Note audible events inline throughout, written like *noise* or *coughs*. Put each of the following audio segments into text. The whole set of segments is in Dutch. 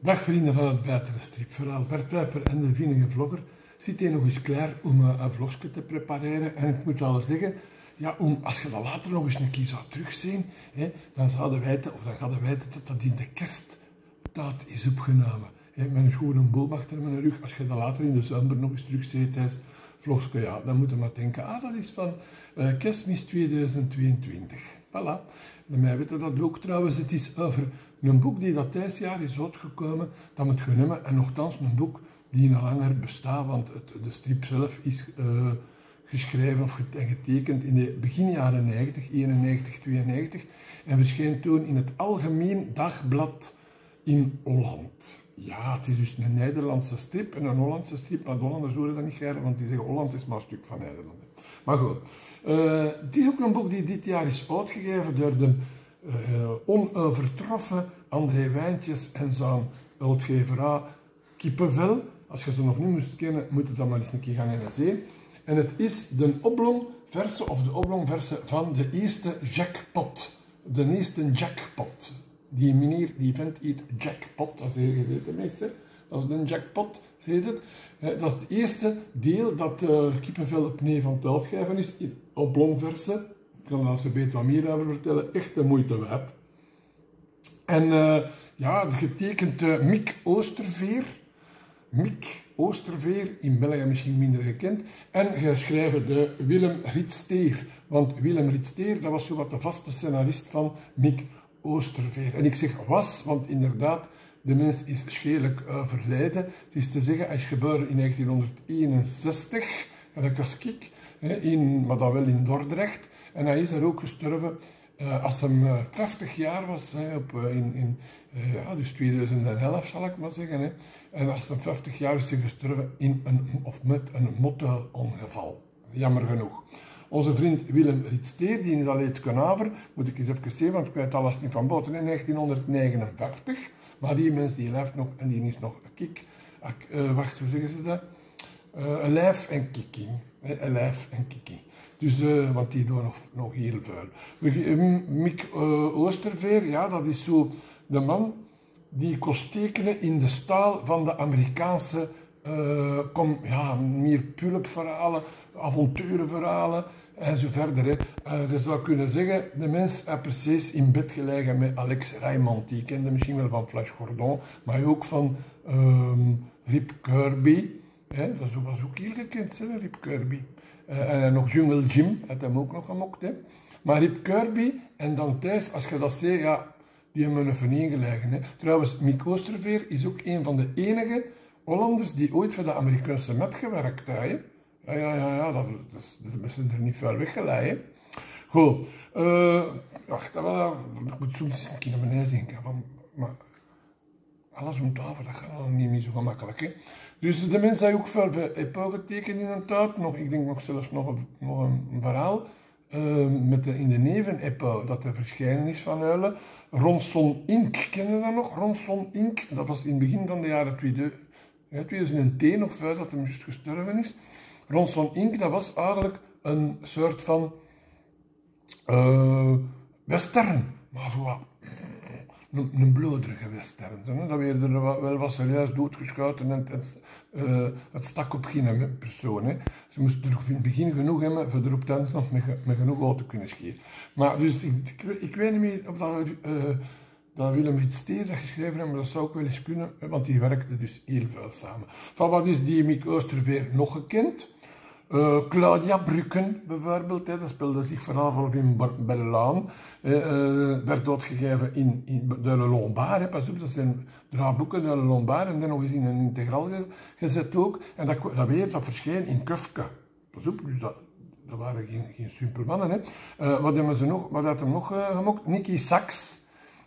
Dag vrienden van het buitenste stripverhaal. Bert Pijper en de Vinige Vlogger zitten nog eens klaar om uh, een vlogje te prepareren. En ik moet wel zeggen, ja, om, als je dat later nog eens een keer zou terugzien, hè, dan zouden weten, of dan gaan we weten dat dat in de kersttaat is opgenomen. Hè, met een schone boom achter mijn rug. Als je dat later in de zomer nog eens terugziet tijdens vlogje, ja, dan moet je maar denken, ah, dat is van uh, kerstmis 2022. Voilà. Bij mij weten dat ook trouwens. Het is over een boek die dat deze jaar is uitgekomen, dat moet genoemd. En nogthans een boek die nog langer bestaat, want het, de strip zelf is uh, geschreven of getekend in de begin jaren 90, 91, 92. En verscheen toen in het Algemeen Dagblad in Holland. Ja, het is dus een Nederlandse strip en een Hollandse strip. Maar de Hollanders horen dat niet graag, want die zeggen Holland is maar een stuk van Nederland. Maar goed, uh, het is ook een boek die dit jaar is uitgegeven door de uh, onovertroffen André Wijntjes en zijn uitgeverij Kippenvel. Als je ze nog niet moest kennen, moet je dat maar eens een keer gaan en zien. En het is de oblongverse of de oblongverse van de eerste jackpot. De eerste jackpot. Die meneer, die vent eet jackpot, dat is gezeten meester. Dat is een jackpot, zegt het. Dat is het eerste deel dat uh, Kippenvel opnieuw van het uitgeven is, in oblongverse. Kan daar zo beter wat meer over vertellen. Echt de moeite waard. En uh, ja, getekend uh, Mick Oosterveer. Mick Oosterveer, in België misschien minder gekend. En geschreven de Willem Ritsteer. Want Willem Ritsteer, dat was zo wat de vaste scenarist van Mick Oosterveer. En ik zeg was, want inderdaad, de mens is schelijk verleiden. Het is te zeggen, hij is geboren in 1961, dat was ik, in, maar dan wel in Dordrecht. En hij is er ook gestorven uh, als hij uh, 50 jaar was, hè, op, uh, in, in ja, dus 2011 zal ik maar zeggen. Hè. En als hij 50 jaar is hij gestorven in een, of met een motorongeval. Jammer genoeg. Onze vriend Willem Ritsteer, die is al iets kanaver, moet ik eens even zien, want ik weet alles niet van boten, in 1959. Maar die mens die leeft nog en die is nog kik. wacht, hoe zeggen ze dat? Een lijf en kikking. Een lijf en kikking. Dus, uh, want die doen nog, nog heel veel. Mick uh, Oosterveer, ja, dat is zo de man die kost tekenen in de staal van de Amerikaanse, uh, kom, ja, meer pulpverhalen, avonturenverhalen en zo verder. Hè. je zou kunnen zeggen, de mens heeft precies in bed gelegen met Alex Raymond. Die kende misschien wel van Flash Gordon, maar ook van um, Rip Kirby. Hè. Was ook heel gekend, hè, Rip Kirby. Uh, en nog Jungle Jim, had hem ook nog gemokt. Hè. Maar Rip Kirby en dan Thijs, als je dat ziet, ja, die hebben een veneen gelegen. Hè. Trouwens, Mick Oosterveer is ook een van de enige Hollanders die ooit voor de Amerikaanse Met gewerkt hebben. Ja, ja, ja, ja dat, dat, zijn er niet ver weggeleid. Goed. Uh, wacht, ik moet soms een keer naar beneden denken. Maar, alles om tafel, dat gaat niet meer zo gemakkelijk. Hè. Dus de mensen hebben ook veel epoch getekend in een tijd. Nog, ik denk nog zelfs nog een, verhaal uh, met de, in de neven dat er verschijnen is van Huilen. Ronson Inc. Kennen we dat nog? Ronson Inc. Dat was in het begin van de jaren 2000, ja, 2010 of 5 dat juist gestorven is. Ronson Inc. dat was eigenlijk een soort van uh, western. Maar voor wat een, een bloederige western. Zo, dat werd er wel wat serieus doodgeschoten en het, het stak op geen persoon. Ze moesten er in het begin genoeg hebben voor op nog met, met genoeg auto kunnen scheren. Maar dus, ik, weet niet meer of dat, uh, dat Willem Ritsteer dat geschreven heeft, maar dat zou ook wel eens kunnen, want die werkten dus heel veel samen. Van wat is die Mick Oosterveer nog gekend? Uh, Claudia Brücken bijvoorbeeld, hè, dat speelde zich vooral in Berlaan, uh, werd uitgegeven in, in de Lombard. Hè, pas op, dat zijn draaiboeken de Lombard en dan nog eens in een integraal gezet ook. En dat, dat weer, dat verscheen in Kufke. Pas op, dus dat, dat waren geen, geen simpele mannen. Hè. Wat hebben ze nog, wat had hem nog gemokt? Nicky Sachs.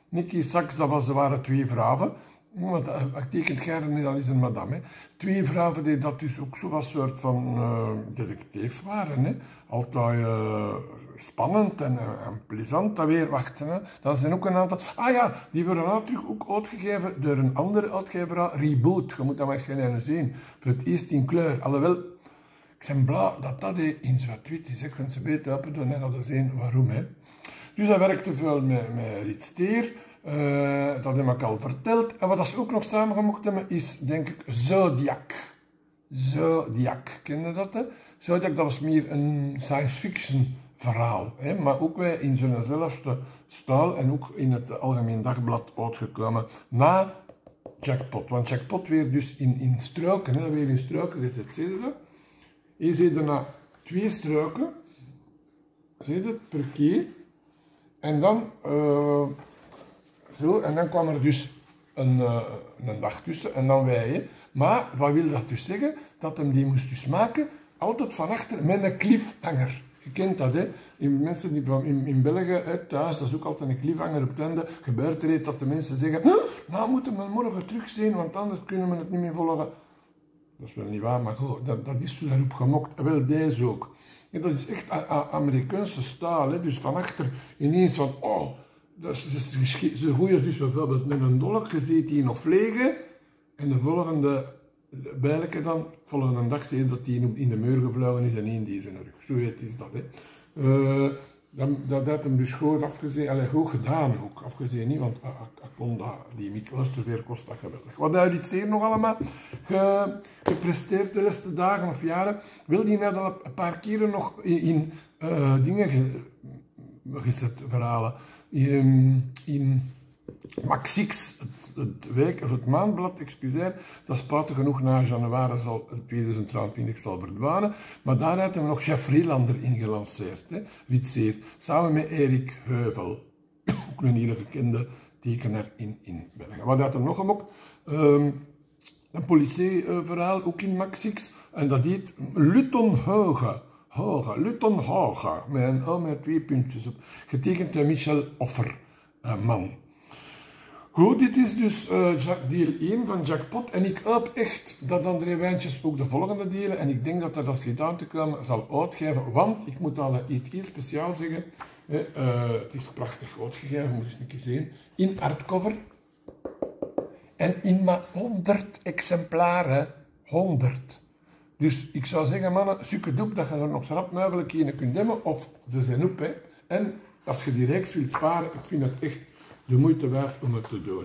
Nicky Sachs, dat was, waren twee vrouwen. Want ik tekent Gerden dat is een madame. Hè. Twee vrouwen die dat dus ook zo'n soort van uh, waren. Hè. Altijd uh, spannend en, uh, plezant. Dat weer wachten. Hè. Dat zijn ook een aantal. Ah ja, die worden natuurlijk ook uitgegeven door een andere uitgever, Reboot. Je moet dat gaan zien. Voor het eerst in kleur. Alhoewel, ik ben blij dat dat in zwart-wit is. Ik ga ze beter open doen en dat zien waarom. Hè. Dus dat werkte veel met, met Ritsteer. Uh, dat heb ik al verteld. En wat ze ook nog samengemocht hebben, is denk ik Zodiac. Zodiac, ken je dat? Hè? Zodiac, dat was meer een science fiction verhaal. Hè? Maar ook weer in zijnzelfde stijl en ook in het Algemeen Dagblad uitgekomen na Jackpot. Want Jackpot weer dus in, in struiken, hè? weer in struiken je dat? Hier zie twee struiken, zie je het, per keer. En dan, uh, en dan kwam er dus een, uh, een dag tussen en dan wij. Maar wat wil dat dus zeggen? Dat hem die moest dus maken, altijd van achter met een cliffhanger. Je kent dat, hè? In mensen die van, in, in België, hè, thuis, dat is ook altijd een cliffhanger op het einde. Gebeurt er iets dat de mensen zeggen, nou moeten we morgen terugzien, want anders kunnen we het niet meer volgen. Dat is wel niet waar, maar goed, dat, dat is daarop gemokt. Wel deze ook. dat is echt Amerikaanse staal, dus van achter ineens van, oh, dat is, zo goed dus bijvoorbeeld met een dolk, je ziet die nog vliegen, en de volgende bijlijke dan, volgende dag zie dat die in de muur gevlogen is en in deze rug. Zo heet is dat. Hè. Uh, dat, dat had hem dus goed afgezien, allee, goed gedaan ook, afgezien niet, want ik kon dat, die Midwoosterveer kost dat geweldig. Wat hij dit zeer nog allemaal ge, gepresteerd de laatste dagen of jaren, wil die net al een paar keren nog in, uh, dingen ge, gezet, verhalen. In, in Max X, het, week, of het maandblad, excuseer, dat spijtig genoeg na januari zal 2023 zal verdwijnen. Maar daar hebben we nog Jeff Freelander in gelanceerd, samen met Erik Heuvel, *coughs* ook een hele gekende tekenaar in, in België. Wat had er nog om ook? Um, een politieverhaal, ook in Maxix, en dat heet Luton Hoge. Hoge, Luton Hoge, met een met twee puntjes op, getekend door Michel Offer, man. Goed, dit is dus uh, deel 1 van Jackpot. En ik hoop echt dat André Wijntjes ook de volgende delen, en ik denk dat dat als gedaan te komen, zal uitgeven. Want, ik moet al iets heel speciaal zeggen, uh, het is prachtig uitgegeven, moet eens een keer zien. In hardcover. En in maar 100 exemplaren. 100. Dus ik zou zeggen, mannen, zoek doep dat je er nog zo rap mogelijk in kunt hebben, of ze zijn op. Hè. En als je die reeks wilt sparen, ik vind het echt de moeite waard om het te doen.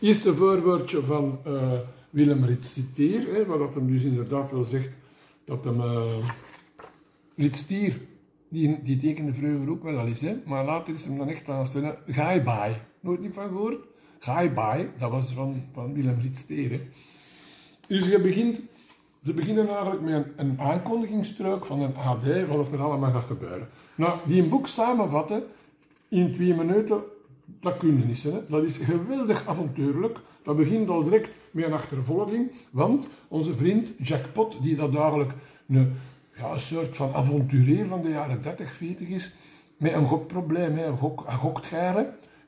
Eerst een voorwoordje van uh, Willem Ritstier, hè, waar dat hem dus inderdaad wel zegt dat hem... Uh, die, die tekende vroeger ook wel al eens, hè, maar later is hem dan echt aan het zeggen, Gaibai. Nooit niet van gehoord? Gaibai, dat was van, van Willem Ritstier. Hè. Dus je begint, ze beginnen eigenlijk met een, een van een AD, wat er allemaal gaat gebeuren. Nou, die een boek samenvatten in twee minuten dat kun je niet zijn. Dat is geweldig avontuurlijk. Dat begint al direct met een achtervolging, want onze vriend Jackpot, die dat eigenlijk een, ja, een soort van avonturier van de jaren 30, 40 is, met een gokprobleem, hè. Een gok,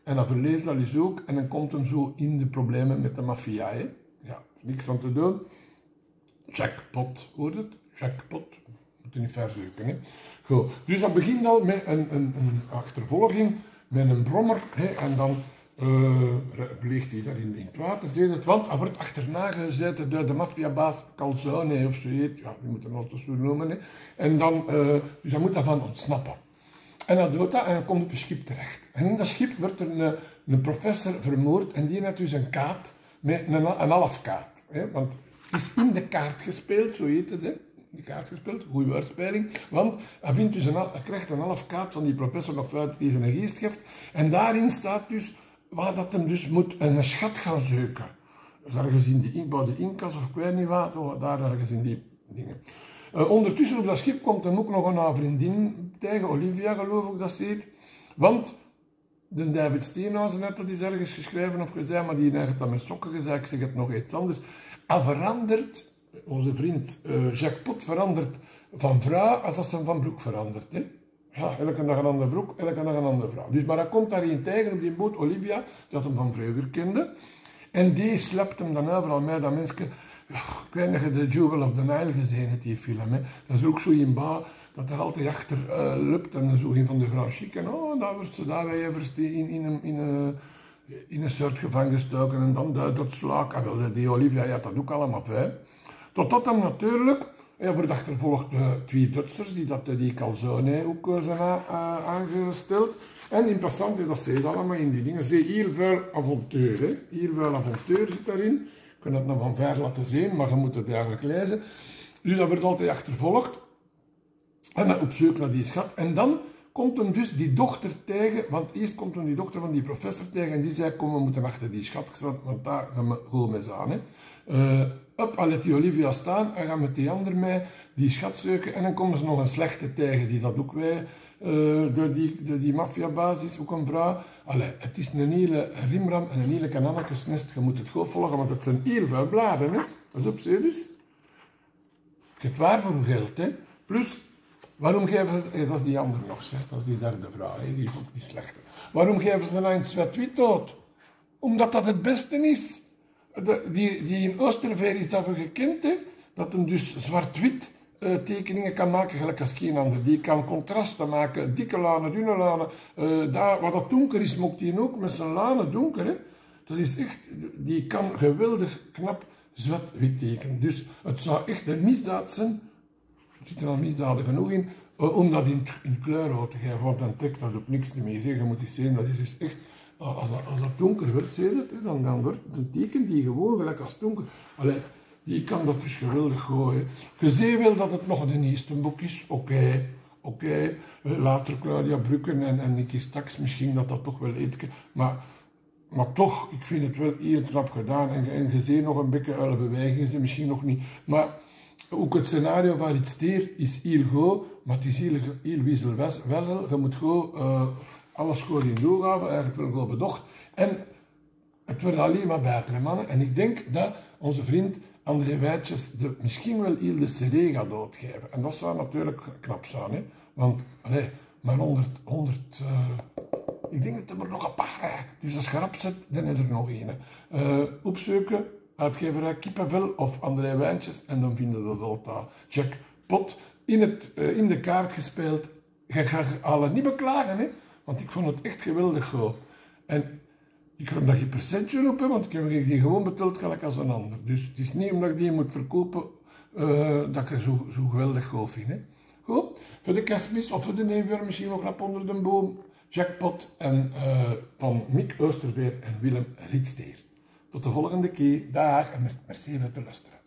en dan verleest dat is ook, en dan komt hem zo in de problemen met de maffia. Hè. Ja, niks van te doen. Jackpot, hoort het? Jackpot. Moet je niet hè. Goed. Dus dat begint al met een, een, een achtervolging met een brommer hè, en dan uh, vliegt hij daar in, in het water, want hij wordt achterna gezet door de maffiabaas Calzone of zoiets, ja, die moeten hem altijd zo noemen, en dan, uh, dus hij moet daarvan ontsnappen. En dan doet dat en dan komt op schip terecht. En in dat schip wordt er een, een professor vermoord en die heeft dus een kaart met een, een halfkaart, hè, want is in de kaart gespeeld, zo heet het, hè die kaart gespeeld, goede woordspeling. Want hij, vindt dus een, hij krijgt een half kaart van die professor nog uit die zijn geest geeft. En daarin staat dus waar dat hem dus moet een schat gaan zoeken. Dus ergens in de, bij de Incas of ik niet wat, daar ergens in die dingen. Uh, ondertussen op dat schip komt hem ook nog een vriendin tegen, Olivia geloof ik dat ze heet. Want de David Steenhuizen net dat is ergens geschreven of gezegd, maar die heeft dat met sokken gezegd, ik zeg het nog iets anders. Hij verandert onze vriend uh, Jacques Pot verandert van vrouw als dat ze van broek verandert. Hè? Ja, elke dag een andere broek, elke dag een andere vrouw. Dus, maar hij komt daar in tegen op die boot, Olivia, dat hem van vroeger kende. En die slept hem dan overal mee, dat mensen... je de Jewel of the Nile gezien hebt, die film. Hè? Dat is ook zo in ba, dat er altijd achter uh, lukt en zo een van de Grand Chic. En oh, daar wordt ze daar weer even in, in, een, in, een, in een soort gevangen gestoken en dan duidt dat slaak. Ah, die Olivia had dat ook allemaal hè. Totdat dan natuurlijk, ja, wordt achtervolgd de twee Duitsers, die, dat, die Calzone ook zijn uh, aangesteld. En in passant, dat zit allemaal in die dingen, zie heel veel avontuur. Hè? Heel veel avontuur zit daarin. Je kunt het nog van ver laten zien, maar je moet het eigenlijk lezen. Dus dat wordt altijd achtervolgd. En op zoek naar die schat. En dan komt hem dus die dochter tegen, want eerst komt hem die dochter van die professor tegen en die zei, kom, we moeten achter die schat, want daar gaan we gewoon mee aan. Hè. Uh, up, die Olivia staan en gaan met die ander mee die schat zoeken. En dan komen ze nog een slechte tegen, die dat ook wij, uh, door die, door die maffiabasis, ook een vrouw. Allee, het is een hele rimram en een hele kanannekesnest. Je moet het goed volgen, want het zijn heel veel bladen. Hè. Pas op, zie je dus. Hebt waar voor geld, hè. Plus, Waarom geven ze, dat is die andere nog, zeg, dat is die derde vraag, die, die slechte. Waarom geven ze een zwart-wit dood? Omdat dat het beste is. De, die, die in Oosterveer is daarvoor gekend, hè, dat hem dus zwart-wit uh, tekeningen kan maken, gelijk als geen ander. Die kan contrasten maken, dikke lanen, dunne lanen. Uh, daar, waar dat donker is, mocht hij ook met zijn lanen donker. Hè. Dat is echt, die kan geweldig knap zwart-wit tekenen. Dus het zou echt een misdaad zijn zit er al misdaden genoeg in, uh, om dat in, in kleur te geven, want dan trekt dat op niks meer. Je moet eens zien, dat is dus echt, als, als dat donker wordt, je dat, dan, dan wordt een teken die gewoon gelijk als donker, allee, die kan dat dus geweldig gooien. Je ziet wel dat het nog een eerste boek is, oké, oké. Later Claudia Brucken en, en Nicky Staks, misschien dat dat toch wel iets, maar... Maar toch, ik vind het wel heel knap gedaan. En, en je ziet nog een beetje alle bewegingen, misschien nog niet. Maar ook het scenario waar iets steer is heel goed, maar het is heel, heel wisselwessel. Je moet gewoon uh, alles gewoon in doorgaven, eigenlijk wel goed bedocht. En het wordt alleen maar beter, mannen. En ik denk dat onze vriend André Wijtjes de, misschien wel heel de CD gaat doodgeven. En dat zou natuurlijk knap zijn, hè. Want, allee, maar 100, 100 uh, ik denk dat er nog een paar, dus als je zet, dan is er nog een. Uh, opzoeken, uitgeverij Kippenvel of André Wijntjes en dan vinden we dat altijd. Jackpot in, het, uh, in de kaart gespeeld. Je gaat alle niet beklagen, hè? want ik vond het echt geweldig goed. En ik geloof dat je percentje op hebt, want ik heb die gewoon betaald gelijk als een ander. Dus het is niet omdat ik die moet verkopen uh, dat ik zo, zo geweldig goed vind. Hè? Goed, voor de kerstmis of voor de nevenver misschien nog rap onder de boom. Jackpot en, uh, van Mick Oosterveer en Willem Ritsteer. Tot de volgende keer. Dag en merci voor te luisteren.